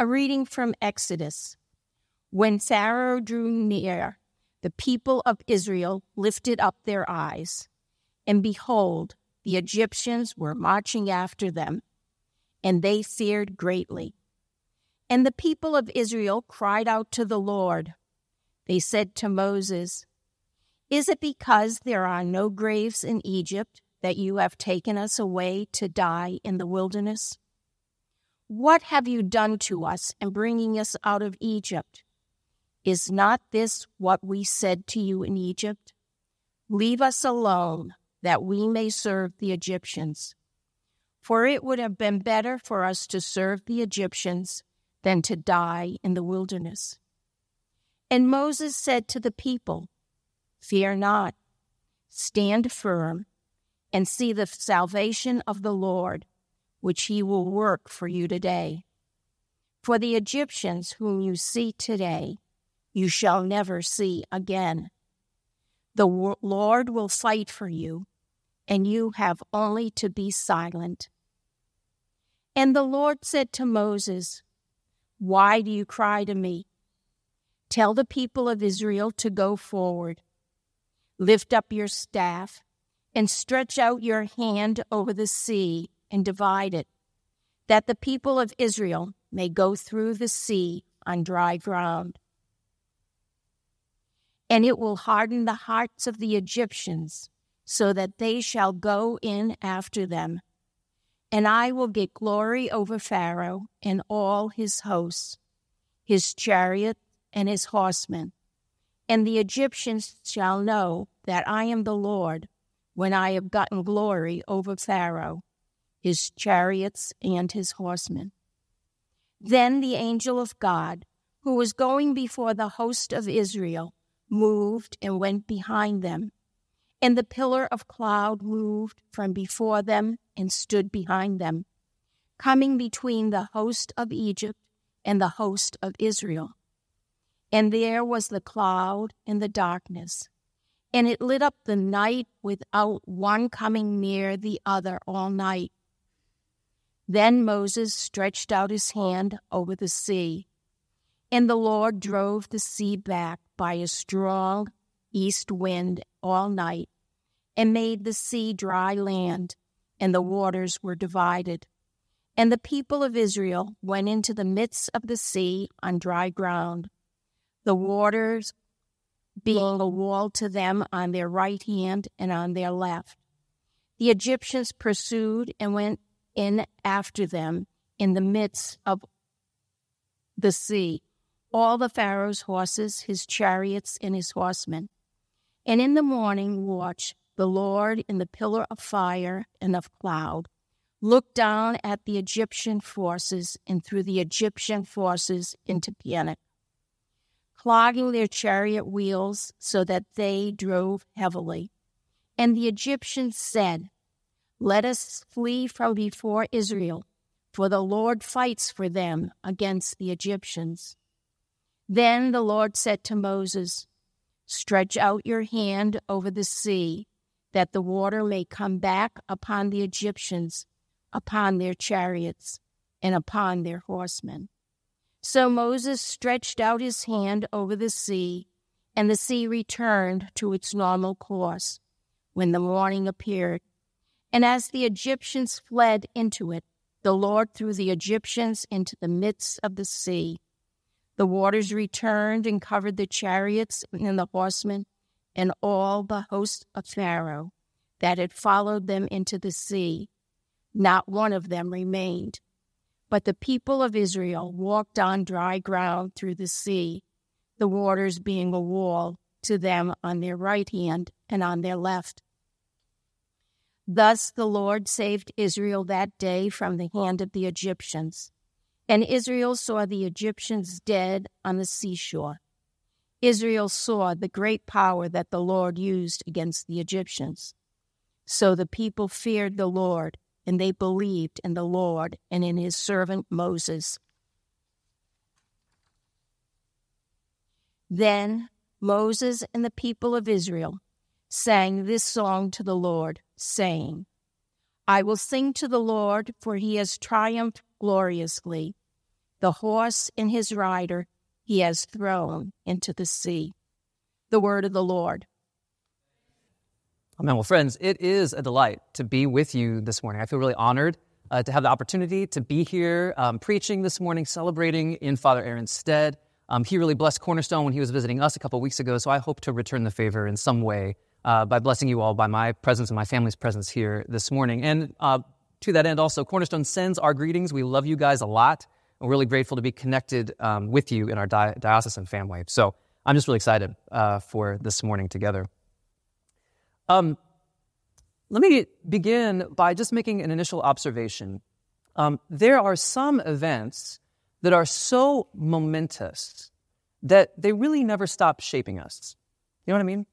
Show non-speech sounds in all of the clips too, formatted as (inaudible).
A reading from Exodus. When Pharaoh drew near, the people of Israel lifted up their eyes, and behold, the Egyptians were marching after them, and they feared greatly. And the people of Israel cried out to the Lord. They said to Moses, Is it because there are no graves in Egypt that you have taken us away to die in the wilderness? What have you done to us in bringing us out of Egypt? Is not this what we said to you in Egypt? Leave us alone, that we may serve the Egyptians. For it would have been better for us to serve the Egyptians than to die in the wilderness. And Moses said to the people, Fear not, stand firm, and see the salvation of the Lord which he will work for you today. For the Egyptians whom you see today, you shall never see again. The Lord will fight for you, and you have only to be silent. And the Lord said to Moses, Why do you cry to me? Tell the people of Israel to go forward. Lift up your staff and stretch out your hand over the sea and divide it, that the people of Israel may go through the sea on dry ground. And it will harden the hearts of the Egyptians, so that they shall go in after them. And I will get glory over Pharaoh and all his hosts, his chariot and his horsemen. And the Egyptians shall know that I am the Lord when I have gotten glory over Pharaoh his chariots, and his horsemen. Then the angel of God, who was going before the host of Israel, moved and went behind them. And the pillar of cloud moved from before them and stood behind them, coming between the host of Egypt and the host of Israel. And there was the cloud and the darkness, and it lit up the night without one coming near the other all night. Then Moses stretched out his hand over the sea, and the Lord drove the sea back by a strong east wind all night, and made the sea dry land, and the waters were divided. And the people of Israel went into the midst of the sea on dry ground, the waters being a wall to them on their right hand and on their left. The Egyptians pursued and went in after them in the midst of the sea, all the Pharaoh's horses, his chariots, and his horsemen. And in the morning watch, the Lord in the pillar of fire and of cloud looked down at the Egyptian forces and threw the Egyptian forces into panic, clogging their chariot wheels so that they drove heavily. And the Egyptians said, let us flee from before Israel, for the Lord fights for them against the Egyptians. Then the Lord said to Moses, Stretch out your hand over the sea, that the water may come back upon the Egyptians, upon their chariots, and upon their horsemen. So Moses stretched out his hand over the sea, and the sea returned to its normal course when the morning appeared. And as the Egyptians fled into it, the Lord threw the Egyptians into the midst of the sea. The waters returned and covered the chariots and the horsemen and all the host of Pharaoh that had followed them into the sea. Not one of them remained. But the people of Israel walked on dry ground through the sea, the waters being a wall to them on their right hand and on their left. Thus the Lord saved Israel that day from the hand of the Egyptians. And Israel saw the Egyptians dead on the seashore. Israel saw the great power that the Lord used against the Egyptians. So the people feared the Lord, and they believed in the Lord and in his servant Moses. Then Moses and the people of Israel sang this song to the Lord, saying, I will sing to the Lord, for he has triumphed gloriously. The horse and his rider he has thrown into the sea. The word of the Lord. Amen. Well, friends, it is a delight to be with you this morning. I feel really honored uh, to have the opportunity to be here um, preaching this morning, celebrating in Father Aaron's stead. Um, he really blessed Cornerstone when he was visiting us a couple weeks ago, so I hope to return the favor in some way uh, by blessing you all by my presence and my family's presence here this morning. And uh, to that end, also, Cornerstone sends our greetings. We love you guys a lot. We're really grateful to be connected um, with you in our di- diocesan family. So I'm just really excited uh, for this morning together. Um, let me begin by just making an initial observation. Um, there are some events that are so momentous that they really never stop shaping us. You know what I mean?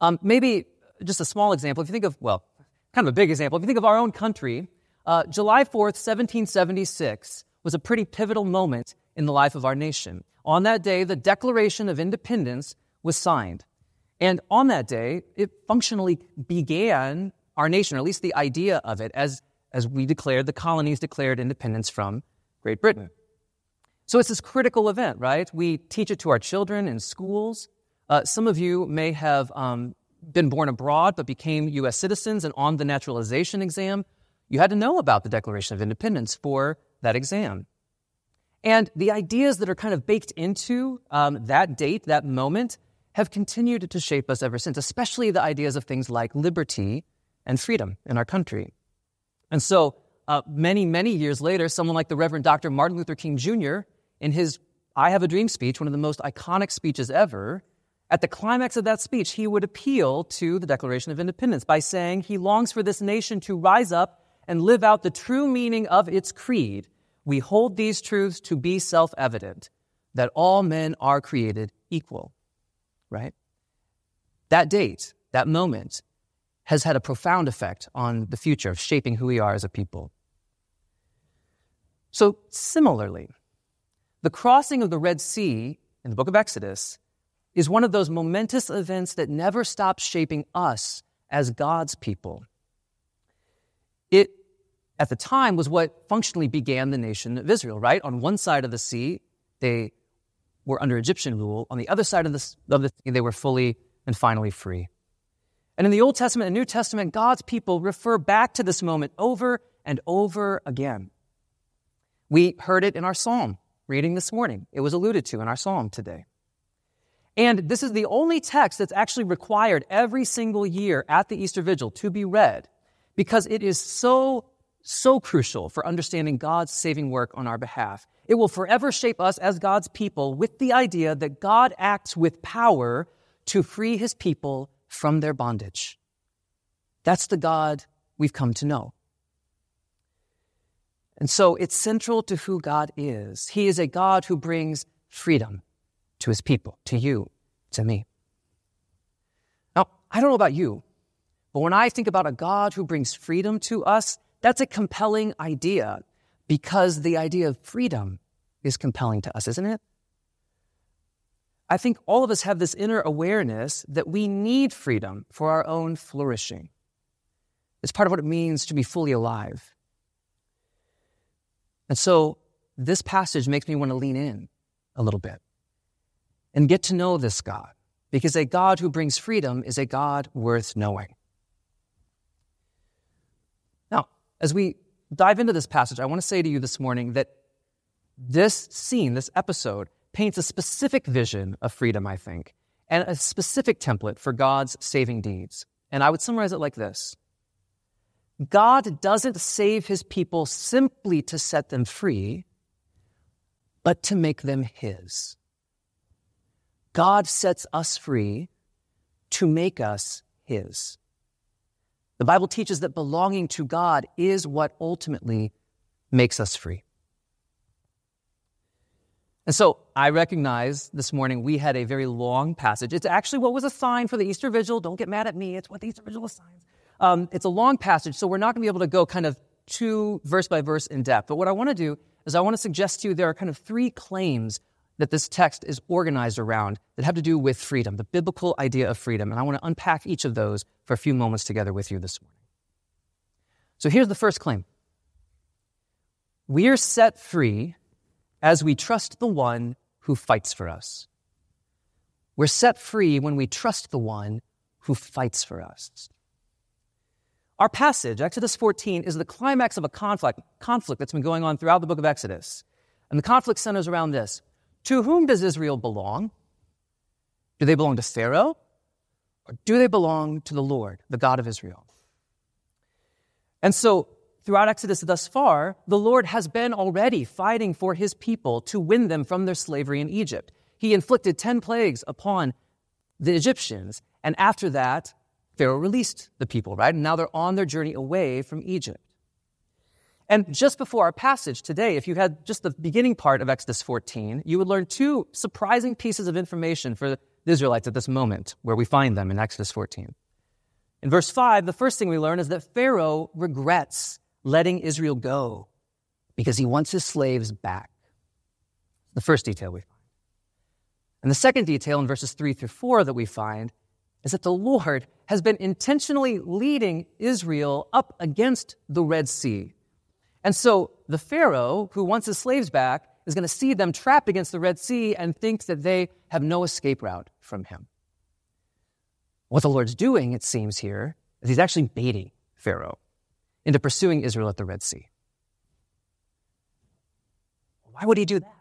Um, maybe just a small example. If you think of, well, kind of a big example. If you think of our own country, uh, July 4th, 1776 was a pretty pivotal moment in the life of our nation. On that day, the Declaration of Independence was signed. And on that day, it functionally began our nation, or at least the idea of it, as, as we declared, the colonies declared independence from Great Britain. So it's this critical event, right? We teach it to our children in schools. Uh, some of you may have um, been born abroad but became U.S. citizens, and on the naturalization exam, you had to know about the Declaration of Independence for that exam. And the ideas that are kind of baked into um, that date, that moment, have continued to shape us ever since, especially the ideas of things like liberty and freedom in our country. And so, uh, many, many years later, someone like the Reverend Dr. Martin Luther King Jr., in his I Have a Dream speech, one of the most iconic speeches ever, at the climax of that speech, he would appeal to the Declaration of Independence by saying he longs for this nation to rise up and live out the true meaning of its creed. We hold these truths to be self evident that all men are created equal right? That date, that moment, has had a profound effect on the future of shaping who we are as a people. So, similarly, the crossing of the Red Sea in the book of Exodus is one of those momentous events that never stops shaping us as God's people. It, at the time, was what functionally began the nation of Israel, right? On one side of the sea, they were under Egyptian rule. On the other side of, this, of the thing, they were fully and finally free. And in the Old Testament and New Testament, God's people refer back to this moment over and over again. We heard it in our psalm reading this morning. It was alluded to in our psalm today. And this is the only text that's actually required every single year at the Easter Vigil to be read because it is so so crucial for understanding God's saving work on our behalf. It will forever shape us as God's people with the idea that God acts with power to free his people from their bondage. That's the God we've come to know. And so it's central to who God is. He is a God who brings freedom to his people, to you, to me. Now, I don't know about you, but when I think about a God who brings freedom to us, that's a compelling idea because the idea of freedom is compelling to us, isn't it? I think all of us have this inner awareness that we need freedom for our own flourishing. It's part of what it means to be fully alive. And so this passage makes me want to lean in a little bit and get to know this God, because a God who brings freedom is a God worth knowing. Now, as we dive into this passage, I want to say to you this morning that this scene, this episode, paints a specific vision of freedom, I think, and a specific template for God's saving deeds. And I would summarize it like this God doesn't save his people simply to set them free, but to make them his. God sets us free to make us his. The Bible teaches that belonging to God is what ultimately makes us free. And so I recognize this morning we had a very long passage. It's actually what was assigned for the Easter Vigil. Don't get mad at me. It's what the Easter Vigil assigns. Um, it's a long passage, so we're not going to be able to go kind of too verse by verse in depth. But what I want to do is I want to suggest to you there are kind of three claims that this text is organized around that have to do with freedom, the biblical idea of freedom. And I want to unpack each of those for a few moments together with you this morning. So here's the first claim We are set free as we trust the one who fights for us. We're set free when we trust the one who fights for us. Our passage, Exodus 14, is the climax of a conflict, conflict that's been going on throughout the book of Exodus. And the conflict centers around this To whom does Israel belong? Do they belong to Pharaoh? Or do they belong to the Lord, the God of Israel? And so, throughout Exodus thus far, the Lord has been already fighting for his people to win them from their slavery in Egypt. He inflicted 10 plagues upon the Egyptians, and after that, Pharaoh released the people, right? And now they're on their journey away from Egypt. And just before our passage today, if you had just the beginning part of Exodus 14, you would learn two surprising pieces of information for the Israelites at this moment, where we find them in Exodus 14. In verse 5, the first thing we learn is that Pharaoh regrets letting Israel go because he wants his slaves back. The first detail we find. And the second detail in verses 3 through 4 that we find is that the Lord has been intentionally leading Israel up against the Red Sea. And so the Pharaoh, who wants his slaves back, is going to see them trapped against the Red Sea and thinks that they have no escape route from him. What the Lord's doing, it seems here, is he's actually baiting Pharaoh into pursuing Israel at the Red Sea. Why would he do that?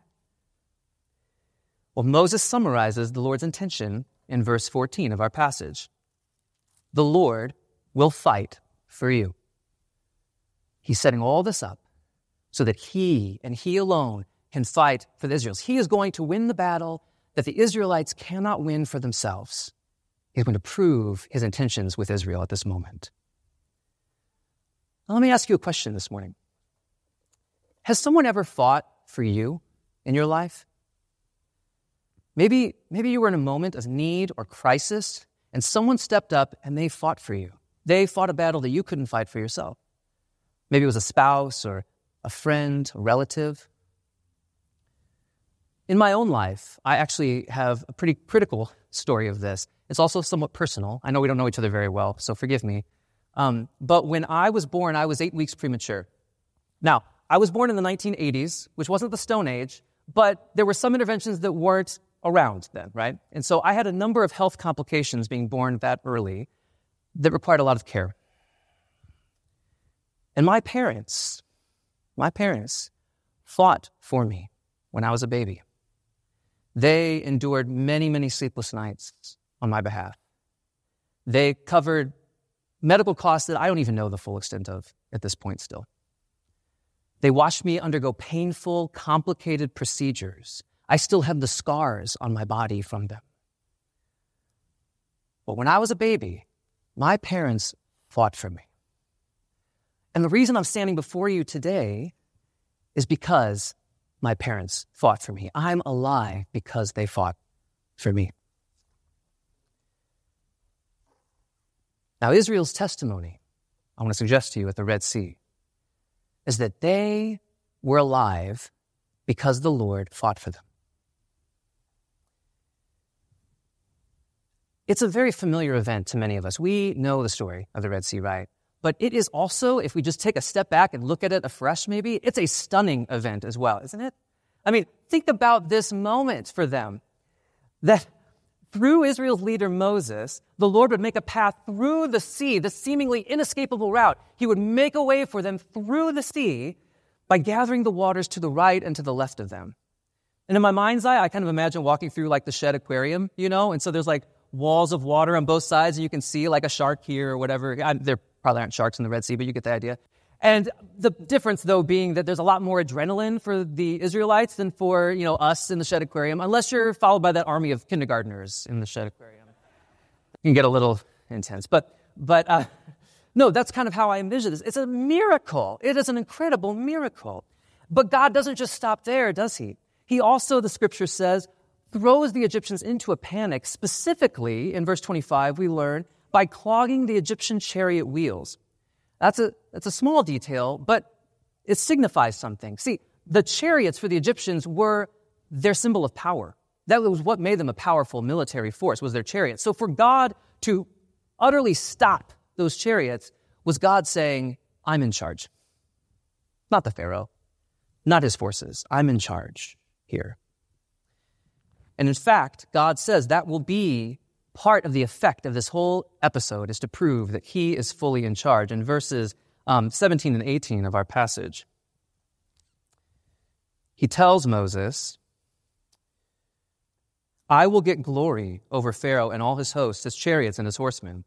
Well, Moses summarizes the Lord's intention in verse 14 of our passage. The Lord will fight for you. He's setting all this up so that he and he alone can fight for the Israelites. He is going to win the battle that the Israelites cannot win for themselves. He's going to prove his intentions with Israel at this moment. Now, let me ask you a question this morning. Has someone ever fought for you in your life? Maybe, maybe you were in a moment of need or crisis, and someone stepped up and they fought for you. They fought a battle that you couldn't fight for yourself. Maybe it was a spouse or a friend, a relative. In my own life, I actually have a pretty critical story of this. It's also somewhat personal. I know we don't know each other very well, so forgive me. Um, but when I was born, I was eight weeks premature. Now, I was born in the 1980s, which wasn't the Stone Age, but there were some interventions that weren't around then, right? And so I had a number of health complications being born that early that required a lot of care. And my parents, my parents fought for me when I was a baby. They endured many, many sleepless nights on my behalf. They covered medical costs that I don't even know the full extent of at this point still. They watched me undergo painful, complicated procedures. I still have the scars on my body from them. But when I was a baby, my parents fought for me. And the reason I'm standing before you today is because my parents fought for me. I'm alive because they fought for me. Now, Israel's testimony, I want to suggest to you at the Red Sea, is that they were alive because the Lord fought for them. It's a very familiar event to many of us. We know the story of the Red Sea, right? But it is also, if we just take a step back and look at it afresh, maybe, it's a stunning event as well, isn't it? I mean, think about this moment for them that through Israel's leader Moses, the Lord would make a path through the sea, the seemingly inescapable route. He would make a way for them through the sea by gathering the waters to the right and to the left of them. And in my mind's eye, I kind of imagine walking through like the Shedd Aquarium, you know? And so there's like walls of water on both sides, and you can see like a shark here or whatever. I, there probably aren't sharks in the Red Sea, but you get the idea. And the difference, though, being that there's a lot more adrenaline for the Israelites than for you know us in the Shedd Aquarium, unless you're followed by that army of kindergartners in the Shedd Aquarium. It can get a little intense, but but uh, (laughs) no, that's kind of how I envision this. It's a miracle. It is an incredible miracle. But God doesn't just stop there, does He? He also, the Scripture says, throws the Egyptians into a panic. Specifically, in verse 25, we learn by clogging the Egyptian chariot wheels. That's a, that's a small detail, but it signifies something. See, the chariots for the Egyptians were their symbol of power. That was what made them a powerful military force, was their chariots. So for God to utterly stop those chariots was God saying, I'm in charge. Not the Pharaoh, not his forces. I'm in charge here. And in fact, God says that will be part of the effect of this whole episode is to prove that he is fully in charge. In verses um, 17 and 18 of our passage, he tells Moses, I will get glory over Pharaoh and all his hosts, his chariots and his horsemen,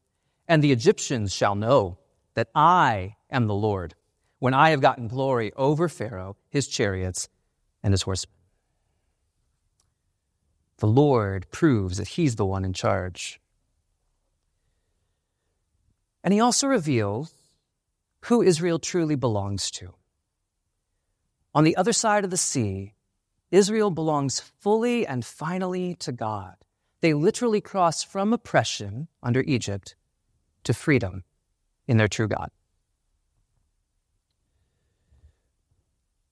and the Egyptians shall know that I am the Lord when I have gotten glory over Pharaoh, his chariots, and his horsemen the Lord proves that He's the one in charge. And He also reveals who Israel truly belongs to. On the other side of the sea, Israel belongs fully and finally to God. They literally cross from oppression under Egypt to freedom in their true God.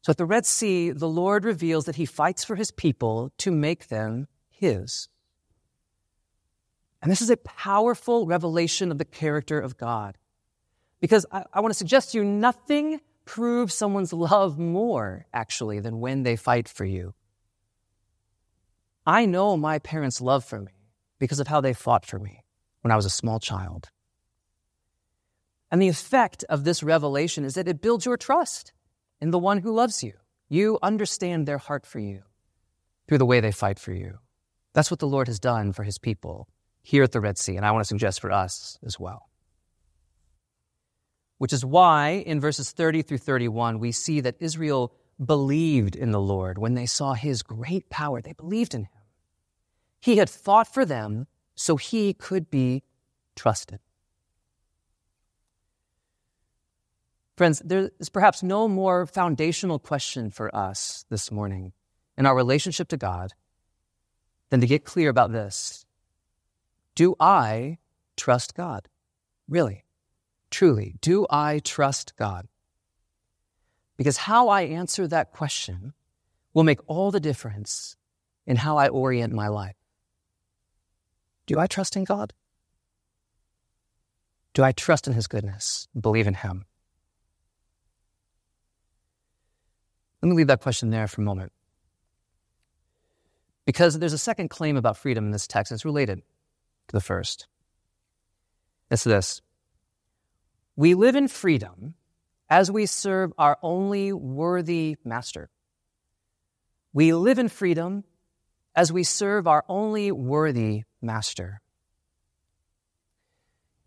So at the Red Sea, the Lord reveals that he fights for his people to make them his. And this is a powerful revelation of the character of God. Because I, I want to suggest to you nothing proves someone's love more, actually, than when they fight for you. I know my parents' love for me because of how they fought for me when I was a small child. And the effect of this revelation is that it builds your trust in the one who loves you. You understand their heart for you through the way they fight for you. That's what the Lord has done for his people here at the Red Sea, and I want to suggest for us as well. Which is why in verses 30 through 31, we see that Israel believed in the Lord when they saw his great power. They believed in him. He had fought for them so he could be trusted. Friends, there is perhaps no more foundational question for us this morning in our relationship to God than to get clear about this. Do I trust God? Really, truly, do I trust God? Because how I answer that question will make all the difference in how I orient my life. Do I trust in God? Do I trust in His goodness, believe in Him? Let me leave that question there for a moment. Because there's a second claim about freedom in this text that's related to the first. It's this We live in freedom as we serve our only worthy master. We live in freedom as we serve our only worthy master.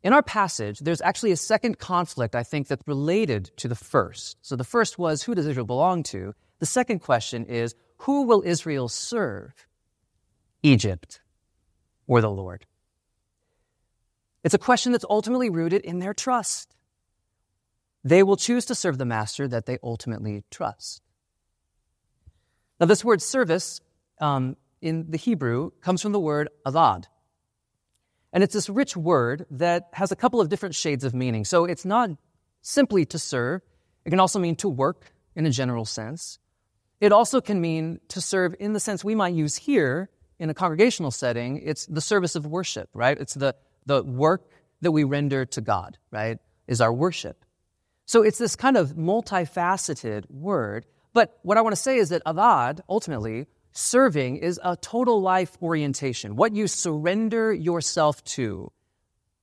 In our passage, there's actually a second conflict, I think, that's related to the first. So the first was, who does Israel belong to? The second question is, who will Israel serve? Egypt or the Lord? It's a question that's ultimately rooted in their trust. They will choose to serve the master that they ultimately trust. Now, this word service um, in the Hebrew comes from the word avad. And it's this rich word that has a couple of different shades of meaning. So it's not simply to serve, it can also mean to work in a general sense. It also can mean to serve in the sense we might use here in a congregational setting, it's the service of worship, right? It's the, the work that we render to God, right? Is our worship. So it's this kind of multifaceted word. But what I want to say is that avad, ultimately, serving is a total life orientation. What you surrender yourself to,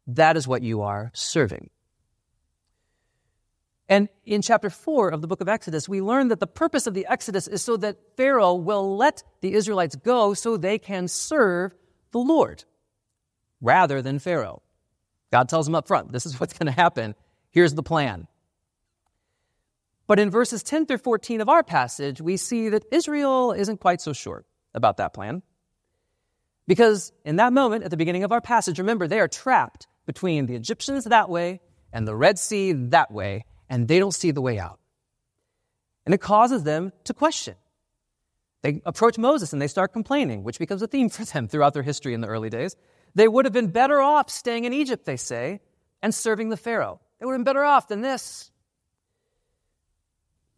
that is what you are serving. And in chapter 4 of the book of Exodus, we learn that the purpose of the Exodus is so that Pharaoh will let the Israelites go so they can serve the Lord rather than Pharaoh. God tells them up front, this is what's going to happen. Here's the plan. But in verses 10 through 14 of our passage, we see that Israel isn't quite so sure about that plan. Because in that moment, at the beginning of our passage, remember, they are trapped between the Egyptians that way and the Red Sea that way and they don't see the way out. And it causes them to question. They approach Moses and they start complaining, which becomes a theme (laughs) for them throughout their history in the early days. They would have been better off staying in Egypt, they say, and serving the Pharaoh. They would have been better off than this.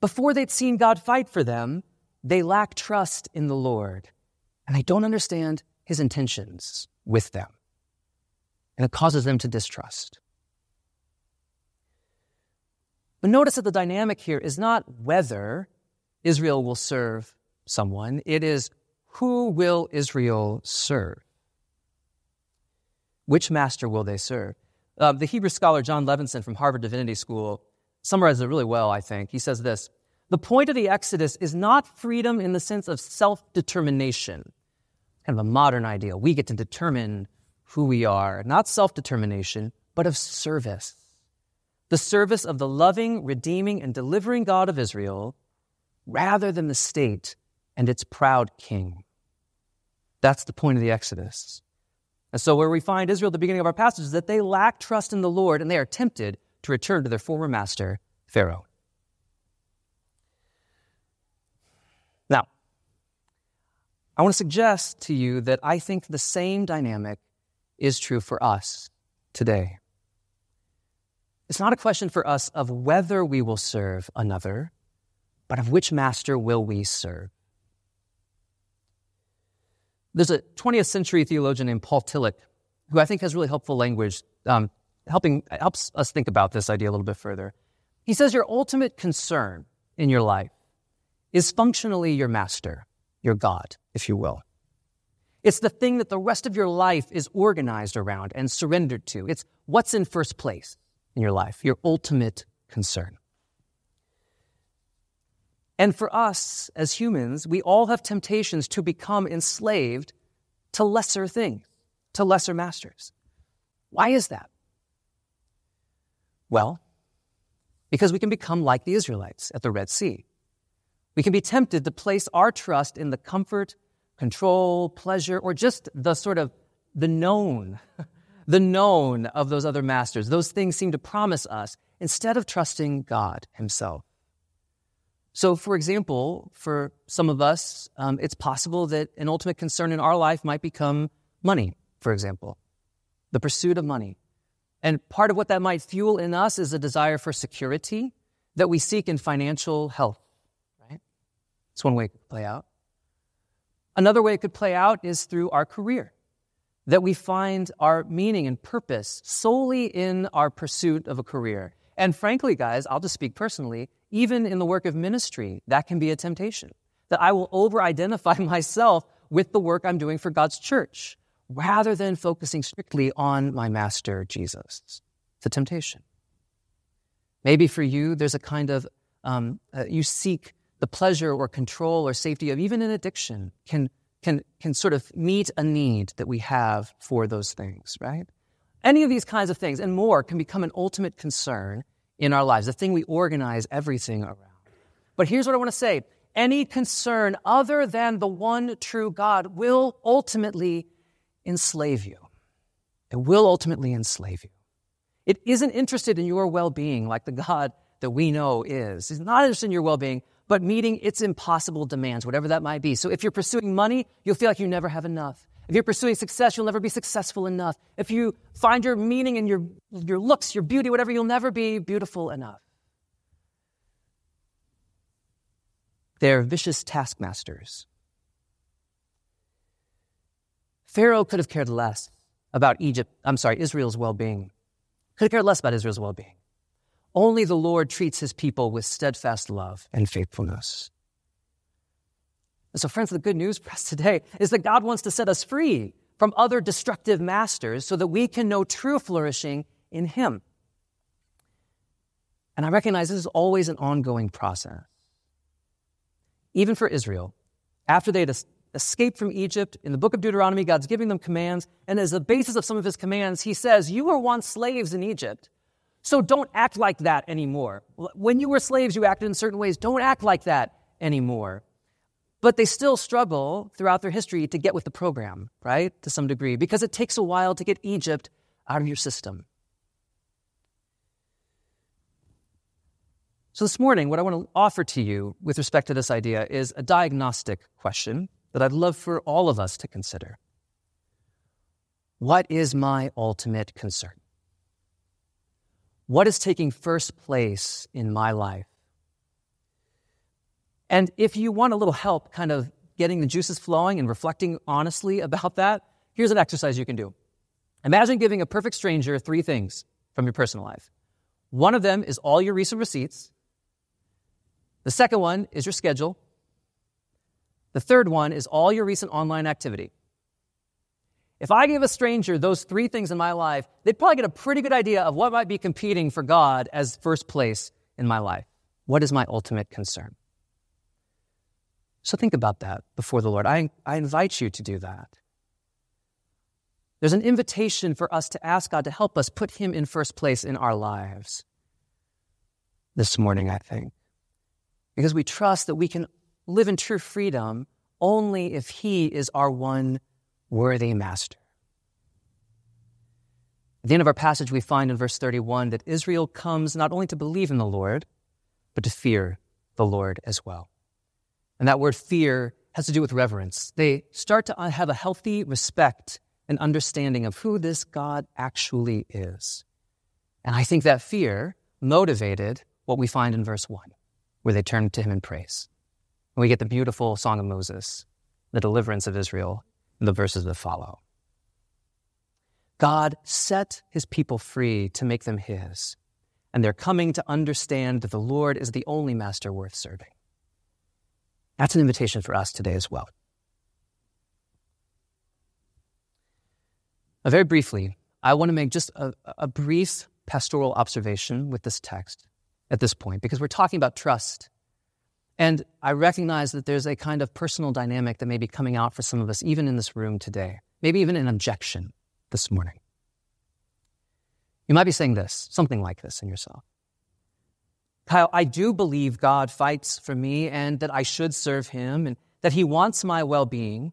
Before they'd seen God fight for them, they lack trust in the Lord, and they don't understand his intentions with them. And it causes them to distrust. But notice that the dynamic here is not whether Israel will serve someone, it is who will Israel serve? Which master will they serve? Uh, the Hebrew scholar Jon Levenson from Harvard Divinity School summarizes it really well, I think. He says this The point of the Exodus is not freedom in the sense of self determination, kind of a modern ideal. We get to determine who we are, not self determination, but of service. The service of the loving, redeeming, and delivering God of Israel rather than the state and its proud king. That's the point of the Exodus. And so, where we find Israel at the beginning of our passage is that they lack trust in the Lord and they are tempted to return to their former master, Pharaoh. Now, I want to suggest to you that I think the same dynamic is true for us today. It's not a question for us of whether we will serve another, but of which master will we serve. There's a 20th century theologian named Paul Tillich who I think has really helpful language, um, helping helps us think about this idea a little bit further. He says your ultimate concern in your life is functionally your master, your God, if you will. It's the thing that the rest of your life is organized around and surrendered to. It's what's in first place in your life, your ultimate concern. And for us as humans, we all have temptations to become enslaved to lesser things, to lesser masters. Why is that? Well, because we can become like the Israelites at the Red Sea. We can be tempted to place our trust in the comfort, control, pleasure, or just the sort of the known, (laughs) the known of those other masters. Those things seem to promise us instead of trusting God Himself. So, for example, for some of us, um, it's possible that an ultimate concern in our life might become money, for example, the pursuit of money. And part of what that might fuel in us is a desire for security that we seek in financial health, right? It's one way it could play out. Another way it could play out is through our career, that we find our meaning and purpose solely in our pursuit of a career. And frankly, guys, I'll just speak personally even in the work of ministry, that can be a temptation. That I will over identify (laughs) myself with the work I'm doing for God's church rather than focusing strictly on my master, Jesus. It's a temptation. Maybe for you, there's a kind of, um, uh, you seek the pleasure or control or safety of even an addiction can, can, can sort of meet a need that we have for those things, right? Any of these kinds of things and more can become an ultimate concern in our lives, the thing we organize everything around. But here's what I want to say any concern other than the one true God will ultimately enslave you. It will ultimately enslave you. It isn't interested in your well being like the God that we know is. It's not interested in your well being, but meeting its impossible demands, whatever that might be. So if you're pursuing money, you'll feel like you never have enough. If you're pursuing success, you'll never be successful enough. If you find your meaning in your, your looks, your beauty, whatever, you'll never be beautiful enough. They're vicious taskmasters. Pharaoh could have cared less about Egypt, I'm sorry, Israel's well being. Could have cared less about Israel's well being. Only the Lord treats his people with steadfast love and faithfulness. And so, friends, the good news for us today is that God wants to set us free from other destructive masters so that we can know true flourishing in Him. And I recognize this is always an ongoing process. Even for Israel, after they had escaped from Egypt, in the book of Deuteronomy, God's giving them commands. And as the basis of some of his commands, he says, You were once slaves in Egypt. So don't act like that anymore. When you were slaves, you acted in certain ways. Don't act like that anymore. But they still struggle throughout their history to get with the program, right? To some degree, because it takes a while to get Egypt out of your system. So, this morning, what I want to offer to you with respect to this idea is a diagnostic question that I'd love for all of us to consider. What is my ultimate concern? What is taking first place in my life? And if you want a little help kind of getting the juices flowing and reflecting honestly about that, here's an exercise you can do. Imagine giving a perfect stranger three things from your personal life. One of them is all your recent receipts. The second one is your schedule. The third one is all your recent online activity. If I gave a stranger those three things in my life, they'd probably get a pretty good idea of what might be competing for God as first place in my life. What is my ultimate concern? So think about that before the Lord. I, I invite you to do that. There's an invitation for us to ask God to help us put Him in first place in our lives this morning, I think. Because we trust that we can live in true freedom only if He is our one worthy master. At the end of our passage, we find in verse 31 that Israel comes not only to believe in the Lord, but to fear the Lord as well. And that word fear has to do with reverence. They start to have a healthy respect and understanding of who this God actually is. And I think that fear motivated what we find in verse 1, where they turn to him in praise. And we get the beautiful Song of Moses, the deliverance of Israel, the verses that follow. God set his people free to make them his, and they're coming to understand that the Lord is the only master worth serving. That's an invitation for us today as well. Now, very briefly, I want to make just a, a brief pastoral observation with this text at this point, because we're talking about trust. And I recognize that there's a kind of personal dynamic that may be coming out for some of us, even in this room today, maybe even an objection this morning. You might be saying this, something like this in yourself. Kyle, I do believe God fights for me and that I should serve him and that he wants my well being.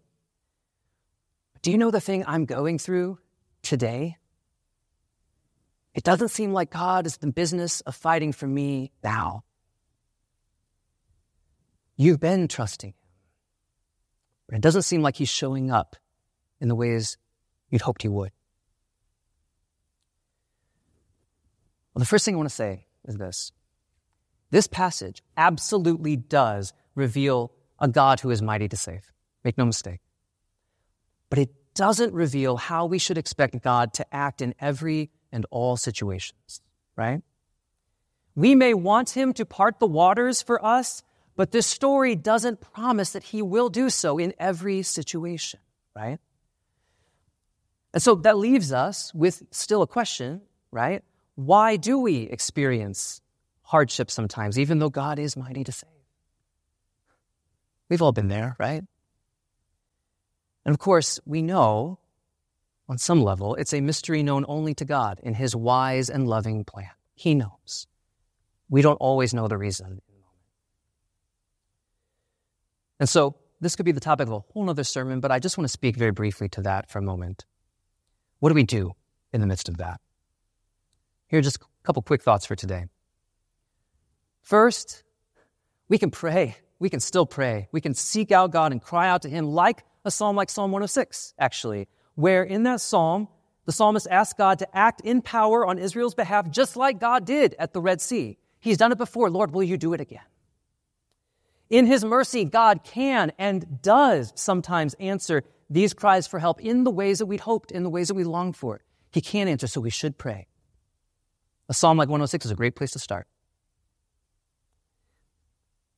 Do you know the thing I'm going through today? It doesn't seem like God is the business of fighting for me now. You've been trusting him, but it doesn't seem like he's showing up in the ways you'd hoped he would. Well, the first thing I want to say is this this passage absolutely does reveal a God who is mighty to save. Make no mistake. But it doesn't reveal how we should expect God to act in every and all situations, right? We may want him to part the waters for us, but this story doesn't promise that he will do so in every situation, right? And so that leaves us with still a question, right? Why do we experience hardship sometimes, even though God is mighty to save. We've all been there, right? And of course, we know on some level it's a mystery known only to God in his wise and loving plan. He knows. We don't always know the reason. And so this could be the topic of a whole other sermon, but I just want to speak very briefly to that for a moment. What do we do in the midst of that? Here are just a couple quick thoughts for today. First, we can pray. We can still pray. We can seek out God and cry out to Him like a psalm like Psalm 106, actually, where in that psalm, the psalmist asks God to act in power on Israel's behalf, just like God did at the Red Sea. He's done it before. Lord, will you do it again? In His mercy, God can and does sometimes answer these cries for help in the ways that we'd hoped, in the ways that we longed for. He can answer, so we should pray. A psalm like 106 is a great place to start.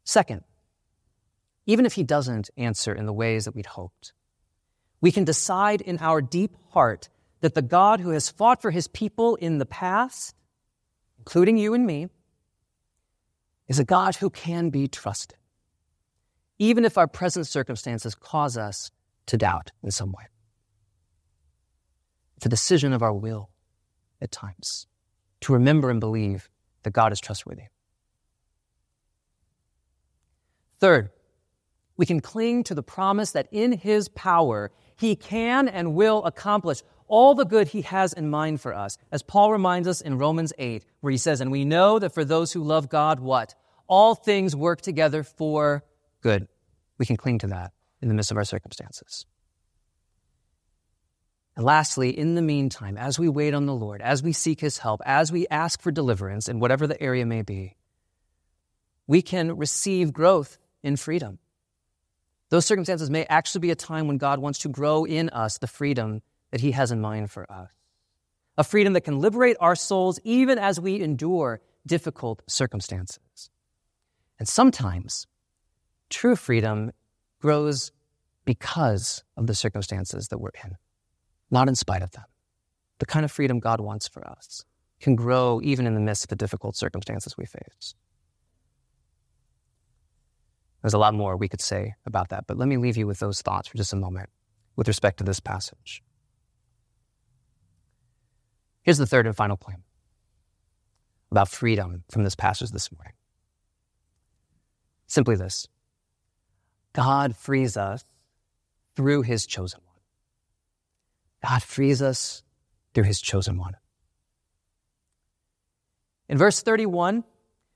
Second, even if he doesn't answer in the ways that we'd hoped, we can decide in our deep heart that the God who has fought for his people in the past, including you and me, is a God who can be trusted, even if our present circumstances cause us to doubt in some way. It's a decision of our will at times to remember and believe that God is trustworthy. Third, we can cling to the promise that in His power, He can and will accomplish all the good He has in mind for us. As Paul reminds us in Romans 8, where he says, And we know that for those who love God, what? All things work together for good. We can cling to that in the midst of our circumstances. And lastly, in the meantime, as we wait on the Lord, as we seek His help, as we ask for deliverance in whatever the area may be, we can receive growth in freedom. Those circumstances may actually be a time when God wants to grow in us the freedom that He has in mind for us. A freedom that can liberate our souls even as we endure difficult circumstances. And sometimes true freedom grows because of the circumstances that we're in, not in spite of them. The kind of freedom God wants for us can grow even in the midst of the difficult circumstances we face. There's a lot more we could say about that, but let me leave you with those thoughts for just a moment with respect to this passage. Here's the third and final point about freedom from this passage this morning. Simply this God frees us through his chosen one. God frees us through his chosen one. In verse 31,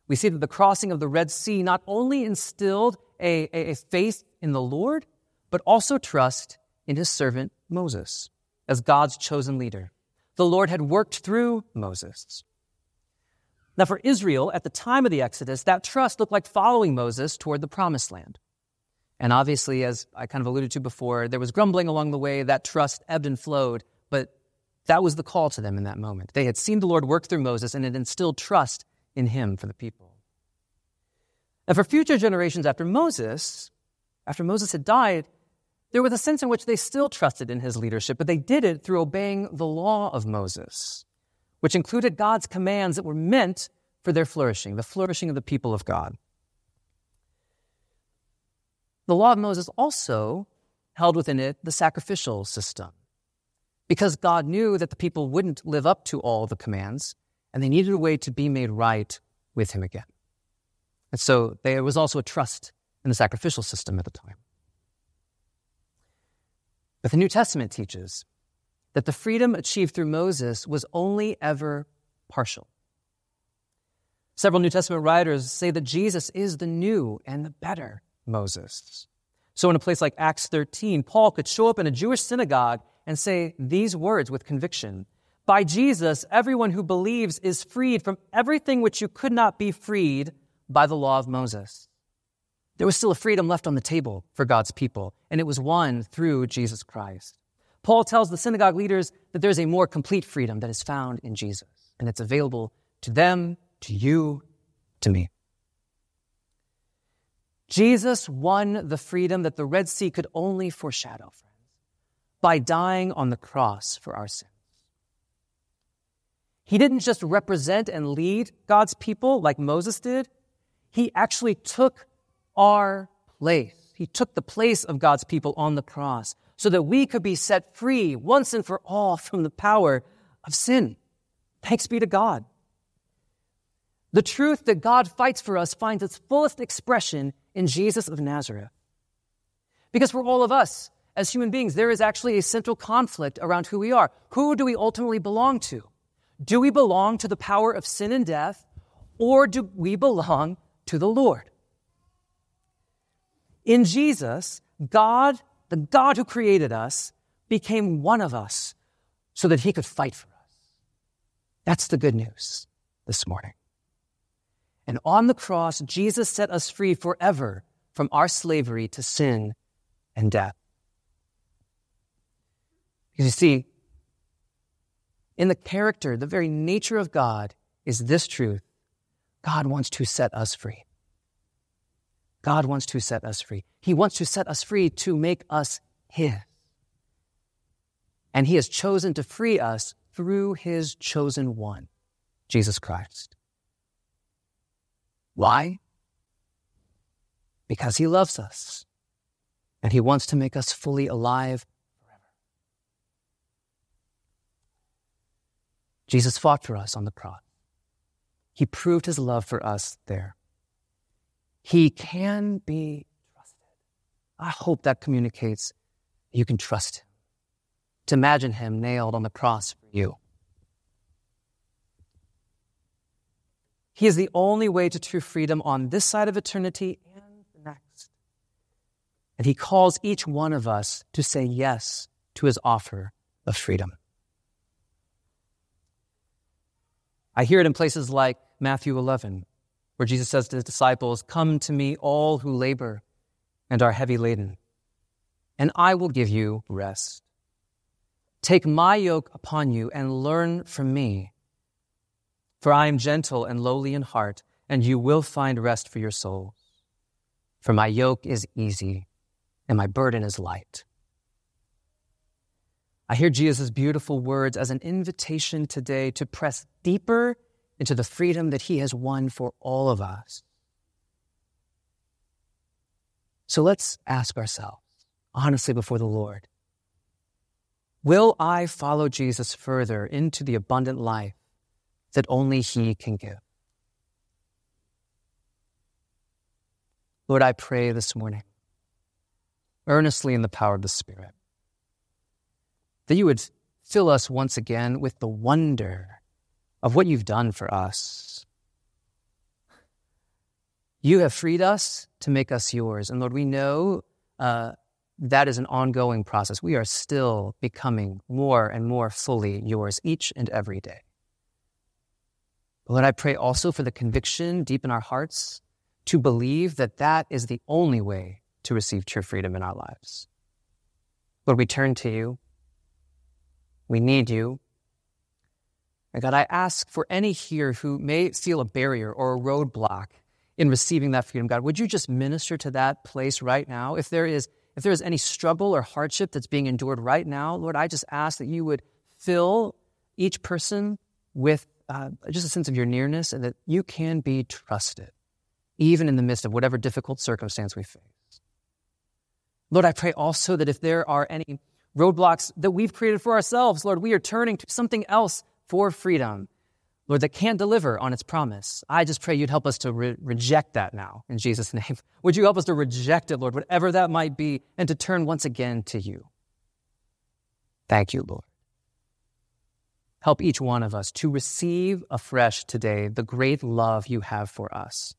we see that the crossing of the Red Sea not only instilled a, a, a faith in the Lord, but also trust in his servant Moses as God's chosen leader. The Lord had worked through Moses. Now, for Israel, at the time of the Exodus, that trust looked like following Moses toward the promised land. And obviously, as I kind of alluded to before, there was grumbling along the way. That trust ebbed and flowed, but that was the call to them in that moment. They had seen the Lord work through Moses and it instilled trust in him for the people. And for future generations after Moses, after Moses had died, there was a sense in which they still trusted in his leadership, but they did it through obeying the law of Moses, which included God's commands that were meant for their flourishing, the flourishing of the people of God. The law of Moses also held within it the sacrificial system, because God knew that the people wouldn't live up to all the commands, and they needed a way to be made right with him again. And so there was also a trust in the sacrificial system at the time. But the New Testament teaches that the freedom achieved through Moses was only ever partial. Several New Testament writers say that Jesus is the new and the better Moses. So, in a place like Acts 13, Paul could show up in a Jewish synagogue and say these words with conviction By Jesus, everyone who believes is freed from everything which you could not be freed by the law of Moses. There was still a freedom left on the table for God's people, and it was won through Jesus Christ. Paul tells the synagogue leaders that there's a more complete freedom that is found in Jesus, and it's available to them, to you, to me. Jesus won the freedom that the Red Sea could only foreshadow, by dying on the cross for our sins. He didn't just represent and lead God's people like Moses did, he actually took our place. He took the place of God's people on the cross so that we could be set free once and for all from the power of sin. Thanks be to God. The truth that God fights for us finds its fullest expression in Jesus of Nazareth. Because for all of us, as human beings, there is actually a central conflict around who we are. Who do we ultimately belong to? Do we belong to the power of sin and death, or do we belong to the Lord. In Jesus, God, the God who created us, became one of us so that he could fight for us. That's the good news this morning. And on the cross, Jesus set us free forever from our slavery to sin and death. Because you see, in the character, the very nature of God is this truth God wants to set us free. God wants to set us free. He wants to set us free to make us His. And He has chosen to free us through His chosen one, Jesus Christ. Why? Because He loves us and He wants to make us fully alive forever. Jesus fought for us on the cross. He proved his love for us there. He can be trusted. I hope that communicates you can trust him. To imagine him nailed on the cross for you. He is the only way to true freedom on this side of eternity and the next. And he calls each one of us to say yes to his offer of freedom. I hear it in places like Matthew 11, where Jesus says to his disciples, Come to me, all who labor and are heavy laden, and I will give you rest. Take my yoke upon you and learn from me. For I am gentle and lowly in heart, and you will find rest for your souls. For my yoke is easy and my burden is light. I hear Jesus' beautiful words as an invitation today to press deeper into the freedom that he has won for all of us. So let's ask ourselves honestly before the Lord Will I follow Jesus further into the abundant life that only he can give? Lord, I pray this morning, earnestly in the power of the Spirit, that you would fill us once again with the wonder of what you've done for us. You have freed us to make us yours. And Lord, we know uh, that is an ongoing process. We are still becoming more and more fully yours each and every day. Lord, I pray also for the conviction deep in our hearts to believe that that is the only way to receive true freedom in our lives. Lord, we turn to you. We need you. And God, I ask for any here who may feel a barrier or a roadblock in receiving that freedom, God, would you just minister to that place right now? If there is, if there is any struggle or hardship that's being endured right now, Lord, I just ask that you would fill each person with uh, just a sense of your nearness and that you can be trusted even in the midst of whatever difficult circumstance we face. Lord, I pray also that if there are any roadblocks that we've created for ourselves, Lord, we are turning to something else for freedom, Lord, that can't deliver on its promise. I just pray you'd help us to re- reject that now in Jesus' (laughs) name. Would you help us to reject it, Lord, whatever that might be, and to turn once again to you? Thank you, Lord. Help each one of us to receive afresh today the great love you have for us.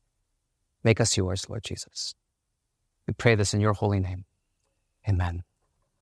Make us yours, Lord Jesus. We pray this in your holy name. Amen.